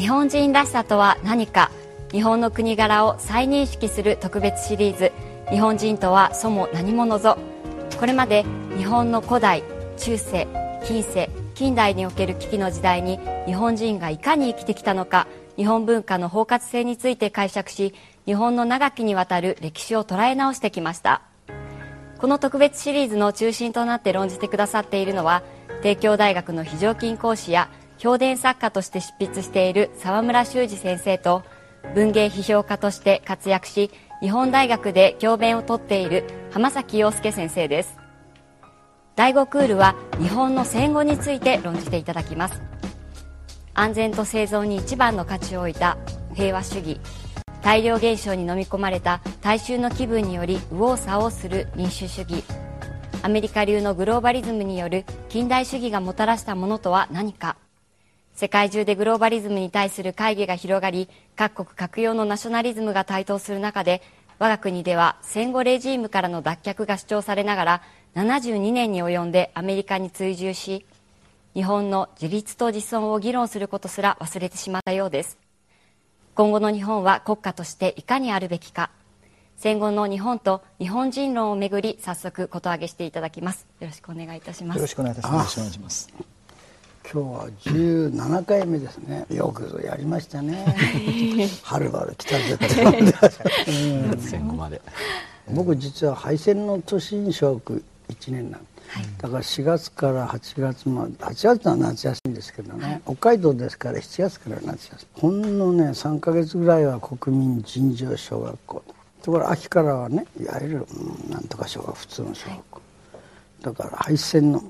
日本人らしさとは何か日本の国柄を再認識する特別シリーズ。日本人とはそも何者ぞ。これまで日本の古代中世近世近代における危機の時代に日本人がいかに生きてきたのか日本文化の包括性について解釈し日本の長きにわたる歴史を捉え直してきました。この特別シリーズの中心となって論じてくださっているのは帝京大学の非常勤講師や評伝作家として執筆している沢村修司先生と文芸批評家として活躍し日本大学で教鞭をとっている浜崎洋介先生です。第5クールは日本の戦後について論じていただきます。安全と生存に一番の価値を置いた平和主義大量現象に飲み込まれた大衆の気分により右往左往する民主主義アメリカ流のグローバリズムによる近代主義がもたらしたものとは何か。世界中でグローバリズムに対する会議が広がり各国各用のナショナリズムが台頭する中で我が国では戦後レジームからの脱却が主張されながら72年に及んでアメリカに追従し日本の自立と自尊を議論することすら忘れてしまったようです。今後の日本は国家としていかにあるべきか。戦後の日本と日本人論をめぐり早速こと上げしていただきます。よろしくお願いいたします。よろしくお願いいたします今日は17回目ですね。よくぞやりましたね。はるばる来たぜって戦後まで。僕実は敗戦の年に小学1年なんはい、だから4月から8月まで8月は夏休みですけどね、はい、北海道ですから7月から夏休み。ほんのね3か月ぐらいは国民尋常小学校。ところ秋からはねいわゆる、うん、なんとか小学普通の小学校、はい、だから敗戦の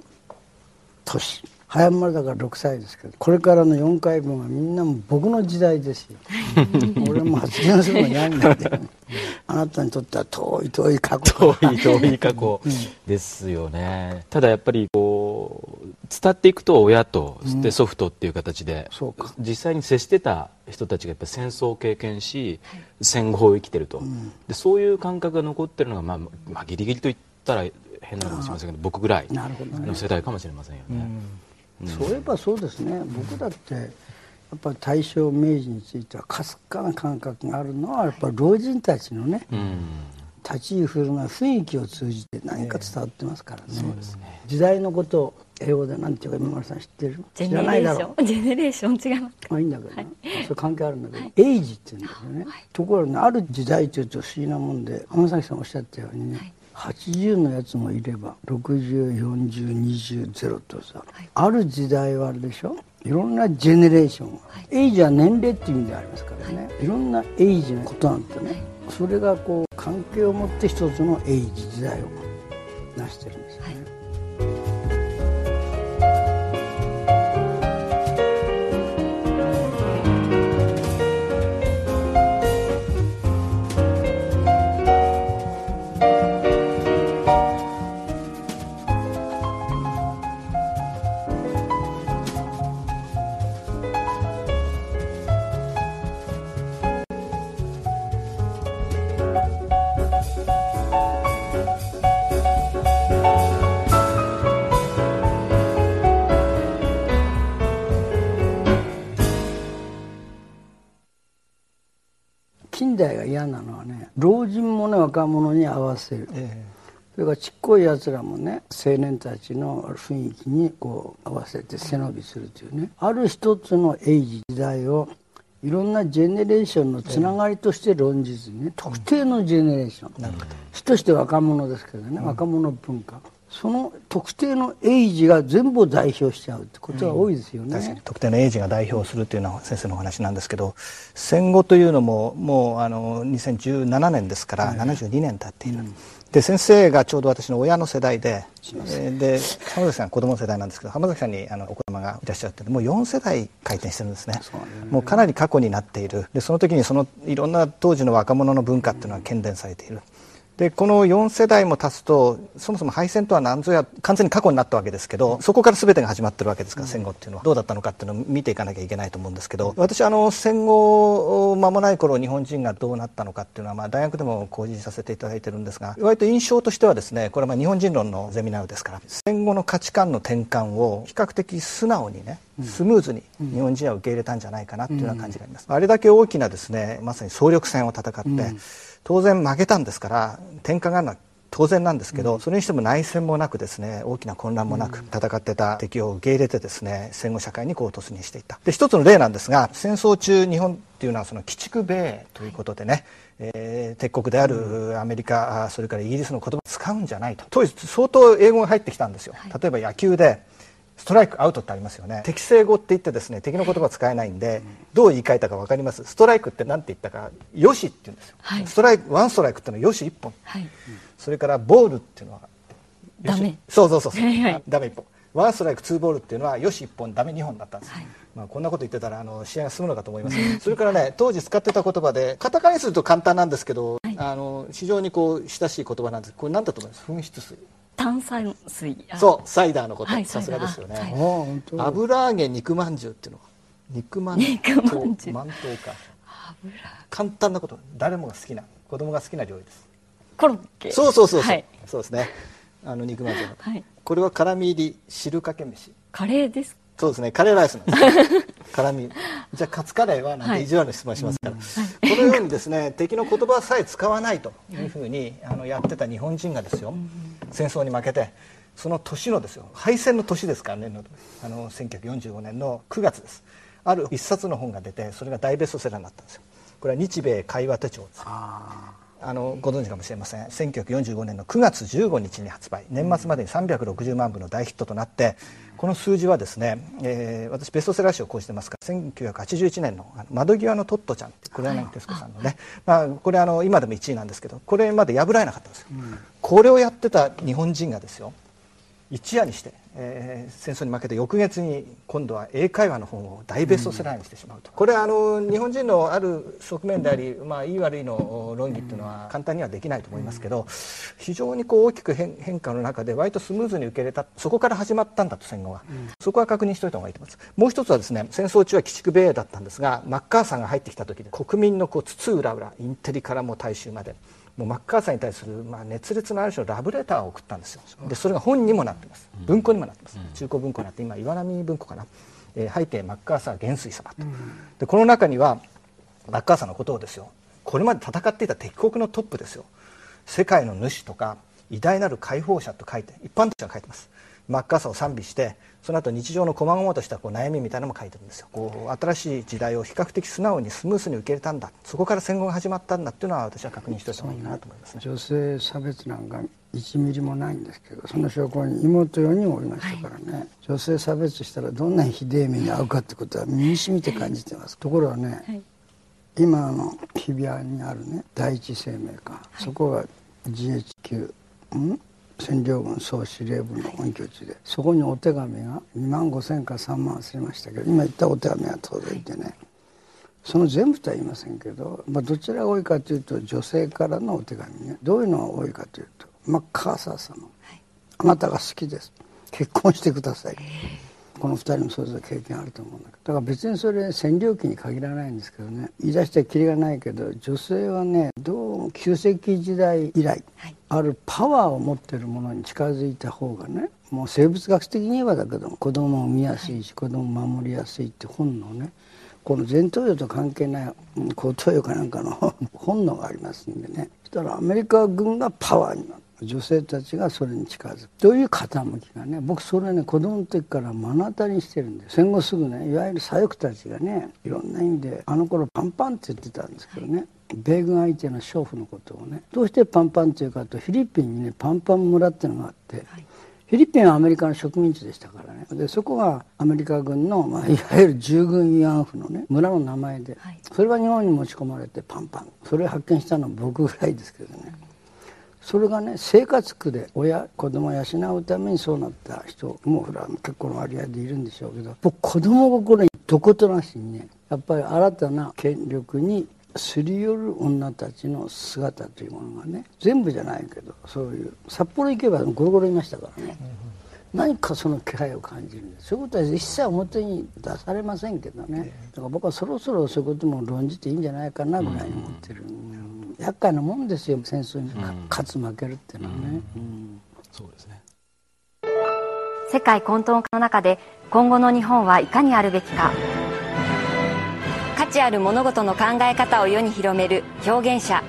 年早生まれだから6歳ですけどこれからの4回分はみんなも僕の時代ですよ。俺も発言するの嫌になって、あなたにとっては遠い遠い過去。遠い遠い過去。ですよね、ただやっぱりこう伝っていくと親とで祖父とっていう形で、うん、実際に接してた人たちがやっぱ戦争を経験し、戦後を生きてると、うん、でそういう感覚が残ってるのが、まあまあ、ギリギリと言ったら変なのかもしれませんけど僕ぐらいの世代かもしれませんよね。そういえばそうですね。僕だってやっぱり大正明治についてはかすかな感覚があるのはやっぱり老人たちのね、立ち居振る舞い雰囲気を通じて何か伝わってますからね。えー、ね。時代のことを英語で何ていうか今村さん知ってる？知らないだろう。ジェネレーション違います。まあいいんだけど、ね、はい、それ関係あるんだけど、はい、エイジっていうんですよね、はい、ところが、ね、ある時代というと不思議なもんで浜崎さんおっしゃったようにね、80のやつもいれば604020とさ、はい、ある時代はあるでしょ？いろんなジェネレーション、はい、エイジは年齢っていう意味でありますからね、はい、いろんなエイジのことなんてね、それがこう関係を持って一つのエイジ時代を成してる代が嫌なのはね老人もね若者に合わせる、えー、それからちっこいやつらもね青年たちの雰囲気にこう合わせて背伸びするというね。ある一つのエイジ時代をいろんなジェネレーションのつながりとして論じずにね特定のジェネレーション、うん、主として若者ですけどね、うん、若者文化その特定のエイジが全部を代表しちゃうってことは多いですよね、うん、特定のエイジが代表するというのは先生のお話なんですけど戦後というのももうあの2017年ですから72年経っている、うん、で先生がちょうど私の親の世代でで浜崎さん子供の世代なんですけど浜崎さんにあのお子様がいらっしゃってもう4世代回転してるんですね、ね、もうかなり過去になっている。でその時にそのいろんな当時の若者の文化っていうのは喧伝されている。でこの4世代も経つとそもそも敗戦とは何ぞや完全に過去になったわけですけどそこから全てが始まってるわけですから戦後っていうのは。どうだったのかっていうのを見ていかなきゃいけないと思うんですけど私あの戦後間もない頃日本人がどうなったのかっていうのはまあ大学でも講示させていただいてるんですが割と印象としてはですねこれはまあ日本人論のゼミナールですから戦後の価値観の転換を比較的素直にねスムーズに日本人は受け入れたんじゃないかなというような感じがあります、あれだけ大きなですねまさに総力戦を戦って、当然負けたんですから転換があるのは当然なんですけど、それにしても内戦もなくですね大きな混乱もなく戦ってた敵を受け入れてですね戦後社会にこう突入していった。で一つの例なんですが戦争中日本っていうのはその鬼畜米英ということでね、えー、敵国であるアメリカそれからイギリスの言葉を使うんじゃないと。当時相当英語が入ってきたんですよ、例えば野球でストライクアウトってありますよね。適正語って言ってですね敵の言葉使えないんで、どう言い換えたか分かります？ストライクって何て言ったかよしって言うんですよ、はい、ストライクワンストライクっていうのはよし1本、はい、それからボールっていうのはダメ。そうそうそうそう、はいはい、ダメ1本。ワンストライクツーボールっていうのはよし1本。ダメ2本だったんです、はい、まあ、こんなこと言ってたらあの試合が進むのかと思います。それからね当時使ってた言葉でカタカナにすると簡単なんですけど、はい、あの非常にこう親しい言葉なんです。これ何だと思います？噴出水炭酸水。そうサイダーのこと、はい、さすがですよね、はい、油揚げ肉まんじゅうっていうのは肉まん。肉まんじゅう。か。簡単なこと。誰もが好きな子供が好きな料理です。コロッケ。そうそうそうそう、はい、そうですね。あの肉まんじゅう、はい、これは辛み入り汁かけ飯。カレーですそうですね。カレーライスなんです 辛み。じゃあカツカレーはなんて意地悪な質問しますから、はい、このようにですね敵の言葉さえ使わないというふうにあのやってた日本人がですよ戦争に負けてその年のですよ敗戦の年ですからねあの1945年の9月です。ある一冊の本が出てそれが大ベストセラーになったんですよ。これは日米会話手帳です。あのご存知かもしれません。1945年の9月15日に発売。年末までに360万部の大ヒットとなってこの数字はですね、えー、私ベストセラー賞を講じてますから1981年の「窓際のトットちゃん」って黒柳徹子さんのね、まあ、これあの今でも1位なんですけどこれまで破られなかったんですよ、うん、これをやってた日本人がですよ一夜にしてえー、戦争に負けて翌月に今度は英会話の本を大ベストセラーにしてしまうと、これはあの日本人のある側面であり、まあ、いい悪いの論議っていうのは簡単にはできないと思いますけど非常にこう大きく変化の中で割とスムーズに受け入れたそこから始まったんだと戦後は、そこは確認しておいた方がいいと思います。もう一つはですね戦争中は鬼畜米英だったんですがマッカーサーが入ってきた時で国民のこう津々浦々インテリからも大衆までもうマッカーサーに対する、まあ、熱烈なある種のラブレターを送ったんですよ。でそれが本にもなってます。文庫にもなってます、中古文庫になって今岩波文庫かな、えー、背景マッカーサー元帥様と、でこの中にはマッカーサーのことをですよ。これまで戦っていた敵国のトップですよ。世界の主とか偉大なる解放者と書いて一般的には書いてます。マッカーサーを賛美してその後日常の細々としたこう悩みみたいなのも書いてるんですよ。こう新しい時代を比較的素直にスムースに受け入れたんだ。そこから戦後が始まったんだっていうのは私は確認しておいた方がいいかなと思いますね。女性差別なんか1ミリもないんですけどその証拠に妹4人おりましたからね、はい、女性差別したらどんなひでえ目に遭うかってことは身にしみて感じてます。ところがね、はい、今の日比谷にあるね第一生命館、はい、そこが GHQ ん？占領軍総司令部の本拠地でそこにお手紙が2万5千か3万忘れましたけど今言ったお手紙が届いてね。その全部とは言いませんけど、まあ、どちらが多いかというと女性からのお手紙ね。どういうのが多いかというとマッカーサー様、はい、あなたが好きです。結婚してください。この2人もそれぞれ経験あると思うんだけど。だから別にそれ占領期に限らないんですけどね。言い出してきりがないけど女性はねどうも旧石器時代以来、はい、あるパワーを持ってるものに近づいた方がねもう生物学的に言えばだけど子供を産みやすいし、子供を守りやすいって本能ねこの前頭葉と関係ない後頭葉かなんかの 本能がありますんでね。そしたらアメリカ軍がパワーになる。女性たちがそれに近づく。という傾きがね僕それね子供の時から目の当たりにしてるんで戦後すぐねいわゆる左翼たちがねいろんな意味であの頃パンパンって言ってたんですけどね。米軍相手の娼婦のことをねどうしてパンパンっていうかとフィリピンにねパンパン村っていうのがあって、はい、フィリピンはアメリカの植民地でしたからね。でそこがアメリカ軍の、まあ、いわゆる従軍慰安婦のね村の名前で、はい、それが日本に持ち込まれてパンパン。それを発見したのは僕ぐらいですけどね、それがね生活苦で親子供を養うためにそうなった人もほら結構の割合でいるんでしょうけど僕子供心にどことなしにねやっぱり新たな権力にすり寄る女たちの姿というものがね全部じゃないけどそういう札幌行けばゴロゴロいましたからね、何かその気配を感じるんです。そういうことは一切表に出されませんけどね。だから僕はそろそろそういうことも論じていいんじゃないかなぐらいに思ってる、うん。厄介なもんですよ。戦争に勝つ負けるっていうのはね、そうですね。世界混沌の中で今後の日本はいかにあるべきか価値ある物事の考え方を世に広める表現者。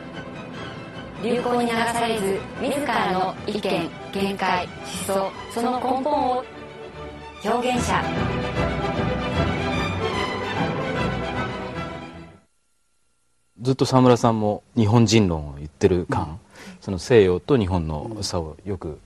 流行に流されず自らの意見見解思想その根本を表現者。ずっと沢村さんも日本人論を言ってる感、うん、その西洋と日本の差をよく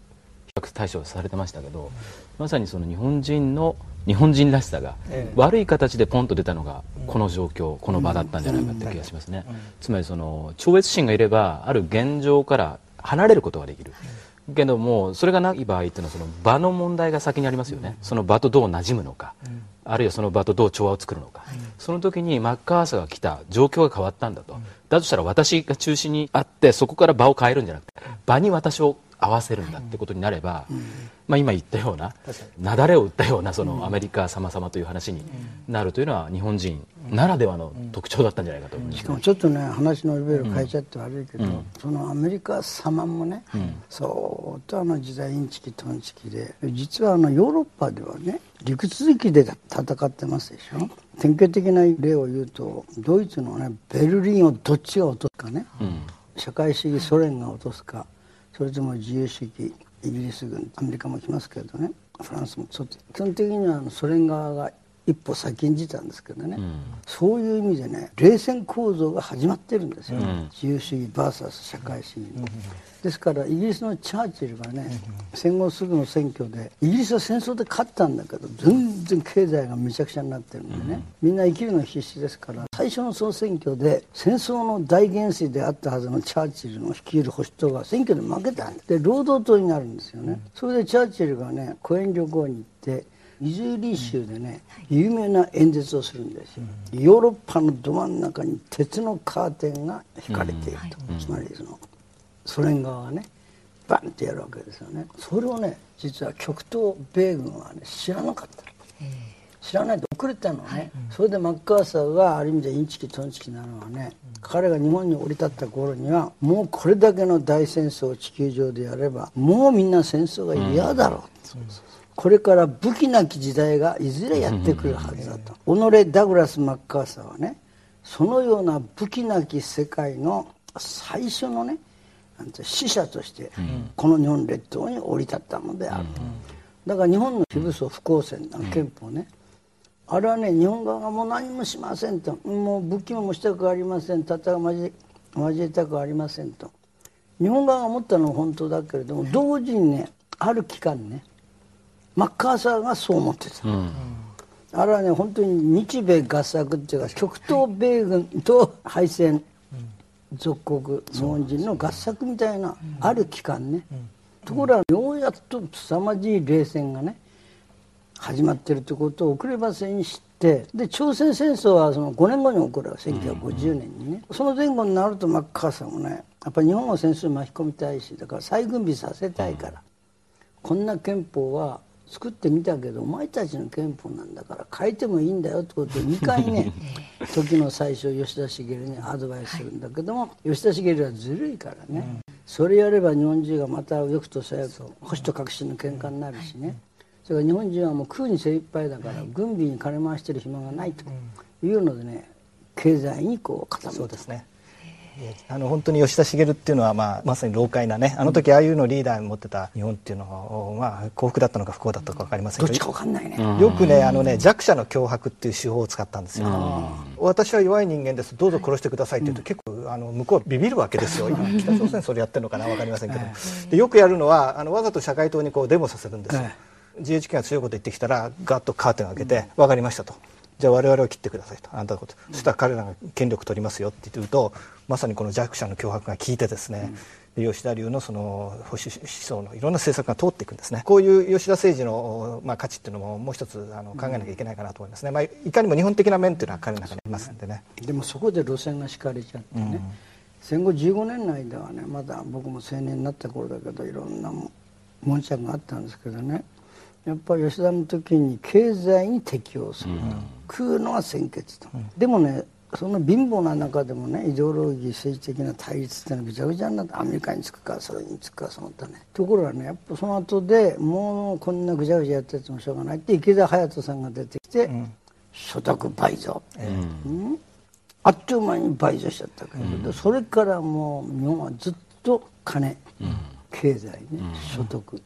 比較対象されてましたけど、まさにその日本人の日本人らしさが悪い形でポンと出たのがこの状況、この場だったんじゃないかって気がしますね、つまりその超越心がいればある現状から離れることができる、けどもそれがない場合っていうのはその場の問題が先にありますよね、その場とどう馴染むのか、あるいはその場とどう調和を作るのか、その時にマッカーサーが来た状況が変わったんだと、だとしたら私が中心にあってそこから場を変えるんじゃなくて場に私を合わせるんだってことになれば、まあ、今言ったような雪崩を打ったようなそのアメリカ様々という話になるというのは日本人ならではの特徴だったんじゃないかと思います、しかもちょっとね話のレベル変えちゃって悪いけど、そのアメリカ様もね、相当あの時代インチキトンチキで実はあのヨーロッパではね陸続きで戦ってますでしょ。典型的な例を言うとドイツのねベルリンをどっちが落とすかね、社会主義ソ連が落とすかそれとも自由主義イギリス軍アメリカも来ますけれどね。フランスも。そう基本的にはソ連側が一歩先んじたんですけどね、うん、そういう意味でね冷戦構造が始まってるんですよ、うん、自由主義 VS 社会主義の、うん、ですからイギリスのチャーチルがね、戦後すぐの選挙でイギリスは戦争で勝ったんだけど全然経済がめちゃくちゃになってるんでね、みんな生きるの必死ですから最初の総選挙で戦争の大元帥であったはずのチャーチルの率いる保守党が選挙で負けたんで労働党になるんですよね、それでチャーチルがね講演旅行に行ってミズーリ州でね、有名な演説をするんですよ、ヨーロッパのど真ん中に鉄のカーテンが引かれていると、つまりそのソ連側がねバンってやるわけですよね。それをね実は極東米軍はね知らなかった知らないで遅れたのね、はい、それでマッカーサーがある意味でインチキトンチキなのはね、うん、彼が日本に降り立った頃にはもうこれだけの大戦争を地球上でやればもうみんな戦争が嫌だろう、うん、これから武器なき時代がいずれやってくるはずだと、己ダグラス・マッカーサーはねそのような武器なき世界の最初のね死者としてこの日本列島に降り立ったのである、だから日本の非武装不公戦の憲法ね、あれはね日本側がもう何もしませんと。もう武器もしたくありません戦い交交えたくありませんと。日本側が思ったのは本当だけれども同時にねある期間ねマッカーサーがそう思ってた、うん、あれはね本当に日米合作っていうか極東米軍と敗戦属国日本人の合作みたいなある期間ね、ところがようやっと凄まじい冷戦がね始まってるってことを遅ればせに知ってで朝鮮戦争はその5年後に起こる1950年にね、その前後になるとマッカーサーもねやっぱり日本を戦争に巻き込みたいしだから再軍備させたいから、こんな憲法は作ってみたけどお前たちの憲法なんだから変えてもいいんだよってことで 2回ね時の最初吉田茂にアドバイスするんだけども、吉田茂はずるいからね、それやれば日本人がまたよくとさやく保守と革新の喧嘩になるしね、それから日本人はもう食うに精一杯だから、軍備に金回してる暇がないというのでね経済にこう傾そうですねあの本当に吉田茂っていうのは、まあ、まさに老快なねあの時ああいうのリーダーに持ってた日本っていうのは、まあ、幸福だったのか不幸だったのか分かりませんけどどっちか分かんないね。よくねあのね弱者の脅迫っていう手法を使ったんですよ。私は弱い人間です。どうぞ殺してくださいって言うと、結構あの向こうビビるわけですよ。今北朝鮮それやってるのかな分かりませんけど。でよくやるのはあのわざと社会党にこうデモさせるんですよ、自衛権が強いこと言ってきたらガッとカーテンを開けて「分かりました」と。じゃあ我々を切ってくださいと。あなたのこと、そしたら彼らが権力取りますよって言うとまさにこの弱者の脅迫が効いてですね、うん、吉田流のその保守思想のいろんな政策が通っていくんですね。こういう吉田政治の、まあ、価値っていうのももう一つあの考えなきゃいけないかなと思いますね、まあ、いかにも日本的な面っていうのは彼の中にありますんでね。でもそこで路線が敷かれちゃってね、うん、戦後15年内ではねまだ僕も青年になった頃だけどいろんな悶着があったんですけどねやっぱり吉田の時に経済に適応する。と、うん、食うのは先決と、うん、でもねその貧乏な中でもねイデオロギー政治的な対立っていうのはぐちゃぐちゃになってアメリカにつくかそれにつくかその他ね。ところがねやっぱその後でもうこんなぐちゃぐちゃやっててもしょうがないって池田隼人さんが出てきて、うん、所得倍増、うん、うん、あっという間に倍増しちゃったけど、うん、それからもう日本はずっと金、経済ね、所得、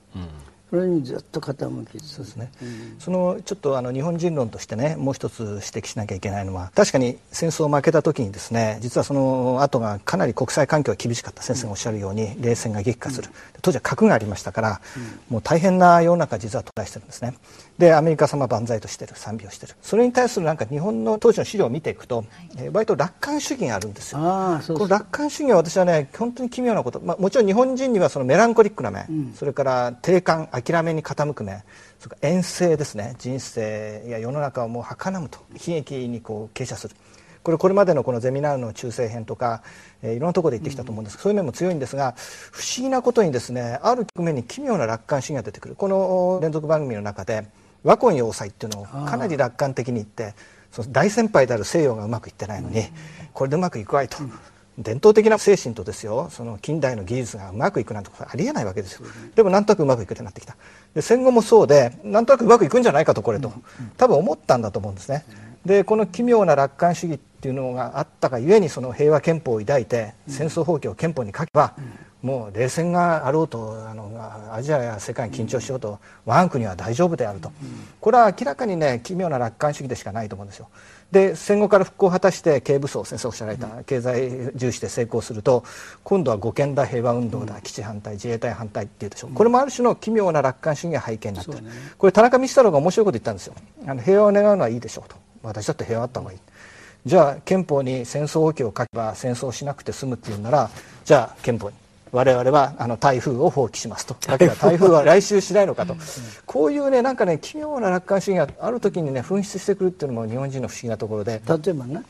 それにずっと傾き。そうですね、うん、そのちょっとあの日本人論としてねもう一つ指摘しなきゃいけないのは確かに戦争を負けた時にですね実はその後がかなり国際環境が厳しかった。先生がおっしゃるように冷戦が激化する、うん、当時は核がありましたから、うん、もう大変な世の中実は捉えしてるんですね。でアメリカ様万歳としてる賛美をしてる。それに対するなんか日本の当時の資料を見ていくと、はい、えー、割と楽観主義があるんですよ。この楽観主義は私はね本当に奇妙なこと、まあ、もちろん日本人にはそのメランコリックな面、それから定感諦めに傾く面それから遠征ですね。人生や世の中をもう儚むと。悲劇にこう傾斜する。これこれまでのこのゼミナールの中世編とか、えー、いろんなところで言ってきたと思うんです。が、うん、そういう面も強いんですが不思議なことにですねある局面に奇妙な楽観主義が出てくる。この連続番組の中で和魂要塞っていうのをかなり楽観的に言ってその大先輩である西洋がうまくいってないのに、これでうまくいくわいと。伝統的な精神とですよその近代の技術がうまくいくなんてことありえないわけですよ。でもなんとなくうまくいくようになってきた。で戦後もそうでなんとなくうまくいくんじゃないかとこれと多分思ったんだと思うんですね。でこの奇妙な楽観主義っていうのがあったがゆえにその平和憲法を抱いて戦争放棄を憲法に書けばもう冷戦があろうとあのアジアや世界に緊張しようと我が国は大丈夫であると。これは明らかにね奇妙な楽観主義でしかないと思うんですよで戦後から復興を果たして軽武装先生おっしゃられた経済重視で成功すると今度は護憲だ平和運動だ基地反対自衛隊反対っていうでしょう。これもある種の奇妙な楽観主義が背景になってる、ね、これ田中道太郎が面白いこと言ったんですよ。あの平和を願うのはいいでしょうと。私だって平和あった方がいい。じゃあ憲法に戦争放棄を書けば戦争しなくて済むっていうんならじゃあ憲法に我々はあの台風を放棄しますと。だけど台風は来週しないのかと。こういうねなんかね奇妙な楽観主義がある時にね噴出してくるっていうのも日本人の不思議なところで。例えばね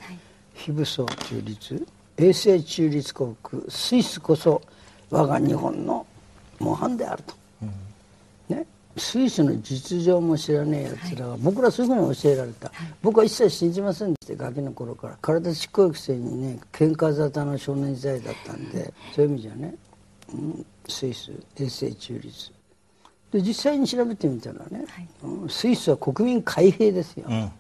非武装中立衛星中立国スイスこそ我が日本の模範であると、うん、ね。スイスの実情も知らねえやつらは、はい、僕らそういうふうに教えられた、はい、僕は一切信じませんでしたガキの頃から体ちっこいくせにね喧嘩沙汰の少年時代だったんでそういう意味じゃねスイス衛星中立で実際に調べてみたらね、はい、スイスは国民開閉ですよ、うん、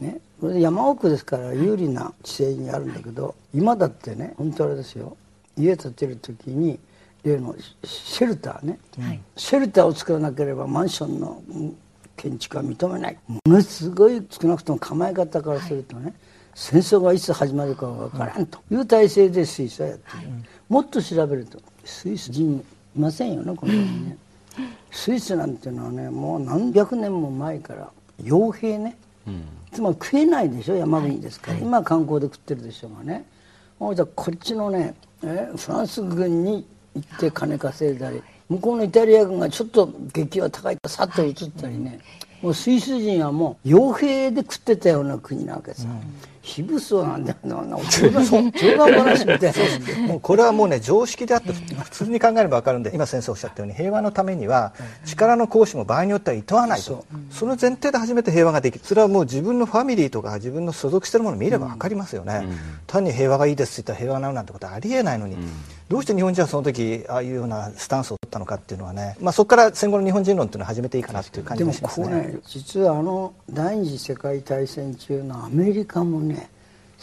ね、これで山奥ですから有利な地勢にあるんだけど、はい、今だってね本当あれですよ。家建てる時に例のシェルターね、はい、シェルターを作らなければマンションの建築は認めない。ものすごい少なくとも構え方からするとね、戦争がいつ始まるかわからんという体制でスイスはやってる、もっと調べるとスイス人いませんよねこの世にね。スイスなんていうのはねもう何百年も前から傭兵ね、うん、つまり食えないでしょ山国ですから、はい、今は観光で食ってるでしょうがね。もうじゃこっちのねえフランス軍に行って金稼いだり向こうのイタリア軍がちょっと激は高いとさっと移ったりね、もうスイス人はもう傭兵で食ってたような国なわけさ、うん。非武装なんだよな。冗談話みたいなもうこれはもうね常識であって普通に考えれば分かるんで今先生おっしゃったように平和のためには力の行使も場合によってはいとわないと。その前提で初めて平和ができるそれはもう自分のファミリーとか自分の所属してるものを見れば分かりますよね、単に平和がいいですって言ったら平和なのなんてことはありえないのに、どうして日本人はその時ああいうようなスタンスを取ったのかっていうのはね、まあ、そこから戦後の日本人論っていうのを始めていいかなっていう感じがしますね。でもこうね実はあの第二次世界大戦中のアメリカもね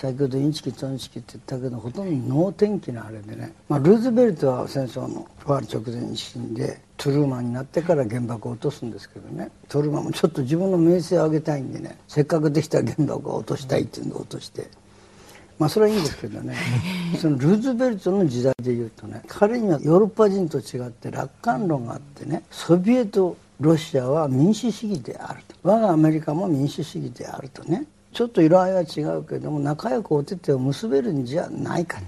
先ほどインチキトンチキって言ったけどほとんど能天気なあれでね、まあ、ルーズベルトは戦争のファール直前に死んでトゥルーマンになってから原爆を落とすんですけどねトゥルーマンもちょっと自分の名声を上げたいんでねせっかくできた原爆を落としたいっていうのを落としてまあそれはいいんですけどね。そのルーズベルトの時代でいうとね彼にはヨーロッパ人と違って楽観論があってねソビエトロシアは民主主義であると。我がアメリカも民主主義であるとね。ちょっと色合いは違うけれども仲良くお手手を結べるんじゃないか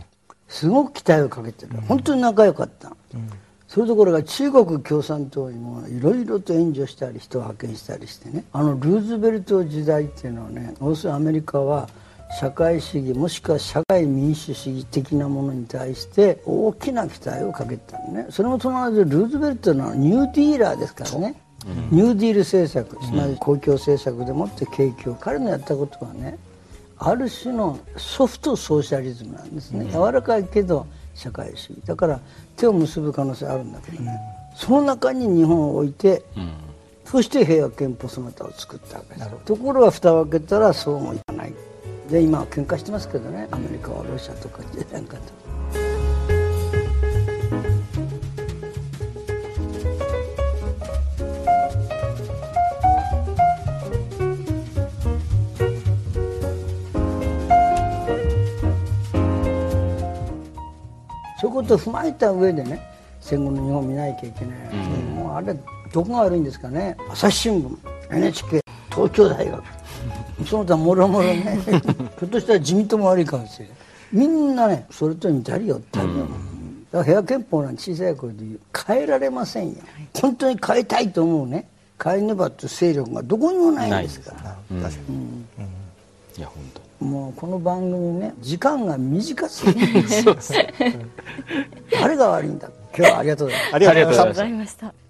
すごく期待をかけてる、うん、本当に仲良かった、うん、それどころが中国共産党にもいろいろと援助したり人を派遣したりしてね。あのルーズベルト時代っていうのはね要するにアメリカは社会主義もしくは社会民主主義的なものに対して大きな期待をかけてたのね。それもそのルーズベルトのニューディーラーですからね。ニューディール政策つまり公共政策でもって景気を彼のやったことはねある種のソフトソーシャリズムなんですね、柔らかいけど社会主義。だから手を結ぶ可能性あるんだけどね、その中に日本を置いて、そして平和憲法その他を作ったわけです。ところが蓋を開けたらそうもいかないで今は喧嘩してますけどね。アメリカはロシアとかなんか。と。そういうことを踏まえた上でね戦後の日本を見ないといけない、うん、もうあれどこが悪いんですかね。朝日新聞 NHK 東京大学。その他もろもろねひょっとしたら自民党も悪いかもしれないみんなねそれと似たりよったりよ、うん、だから平和憲法なんて小さい声で言う。変えられませんよ、本当に変えたいと思うね。変えねばっていう勢力がどこにもないんですから。うん、いや本当。もうこの番組ね時間が短すぎる。誰が悪いんだ。今日はありがとうございました。ありがとうございました